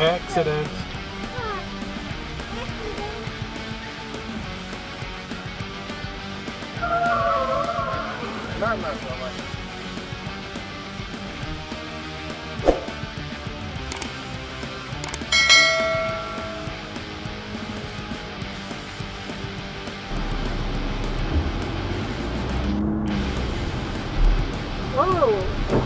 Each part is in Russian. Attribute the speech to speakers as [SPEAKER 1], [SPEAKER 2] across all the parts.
[SPEAKER 1] Accident.
[SPEAKER 2] Oh!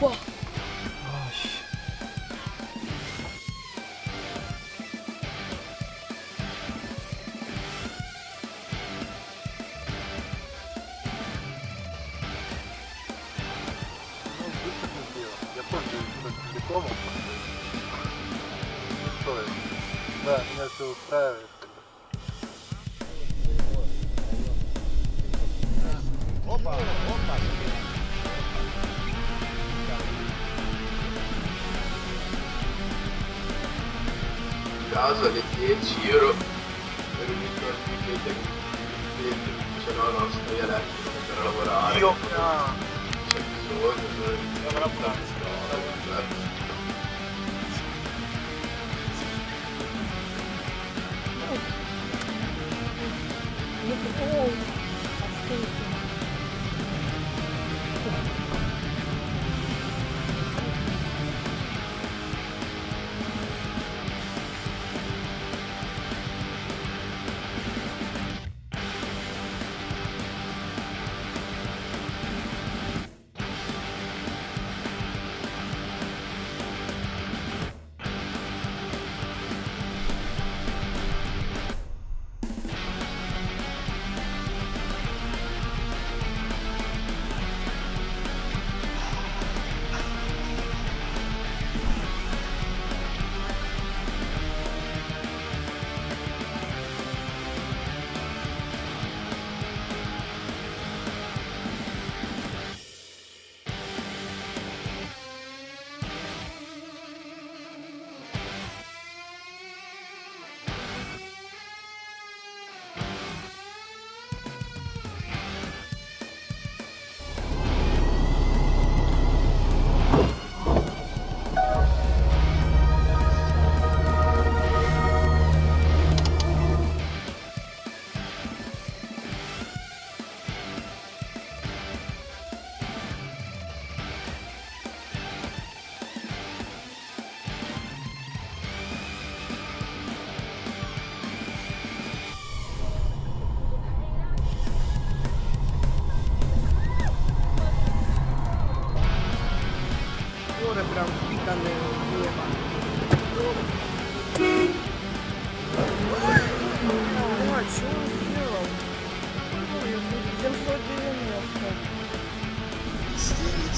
[SPEAKER 2] Быстро не сделал. Я так целиком. Не стоит. Да, меня все устраивает.
[SPEAKER 3] Опа, опа.
[SPEAKER 4] casa alle 10 io ero per il ritorno di cioè no no stai a letto non lavorare
[SPEAKER 2] io no.
[SPEAKER 4] c'è bisogno
[SPEAKER 3] sono l'ambulanza Oh.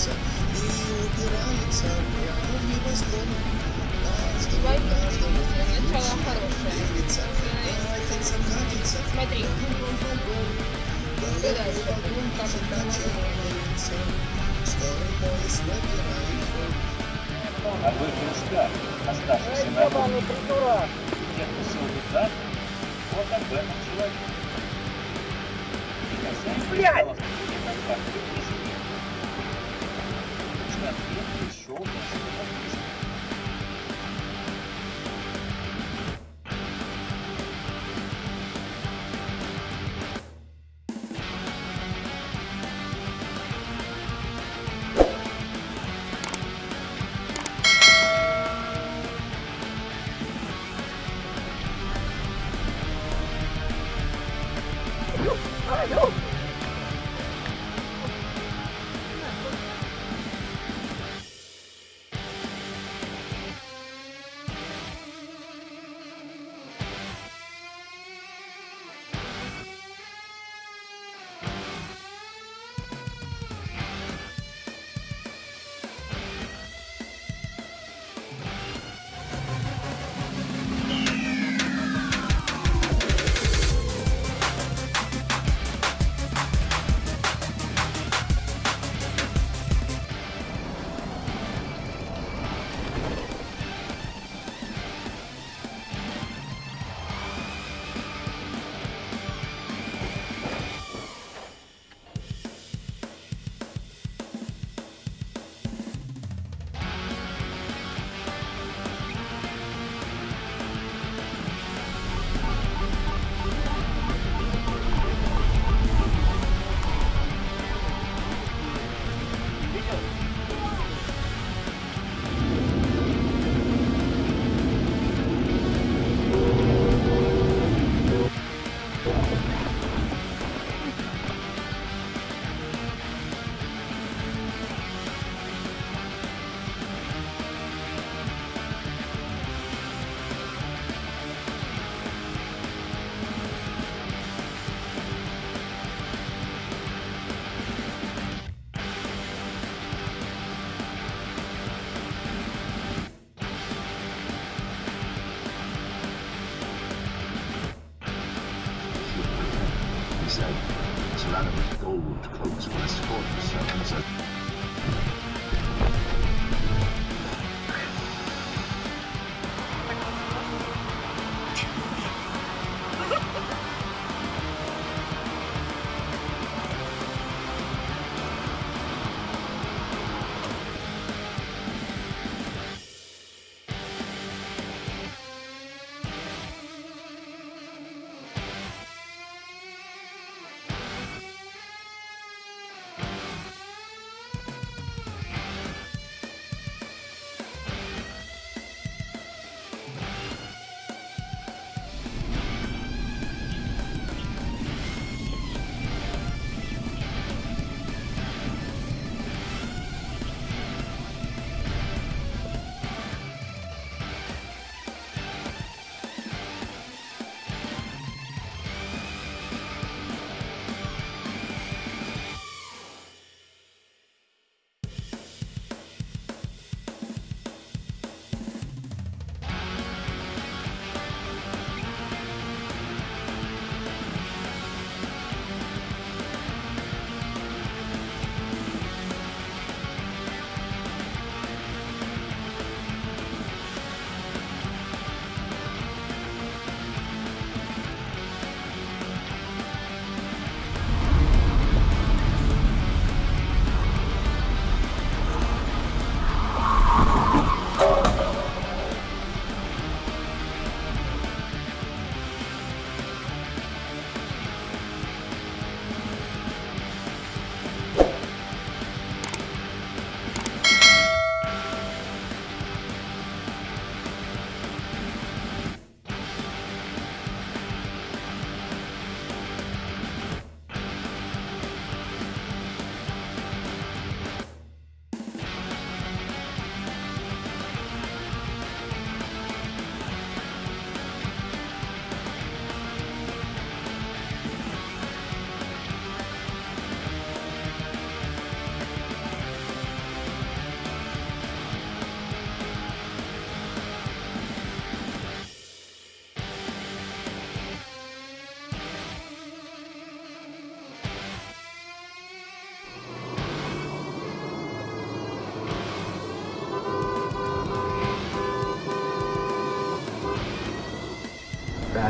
[SPEAKER 5] Стелится и упирается прямо в небосклон.
[SPEAKER 6] Сначала хорошее. Смотри.
[SPEAKER 5] Ход.
[SPEAKER 7] А вы дружка, оставшихся на родине, тех, кто сегодня так, вот об этом человек. Блядь! Иногда Нужно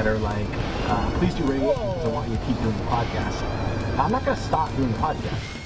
[SPEAKER 8] that are like, uh, please do rate because I want you to keep doing the podcast. I'm not going to stop doing the podcast.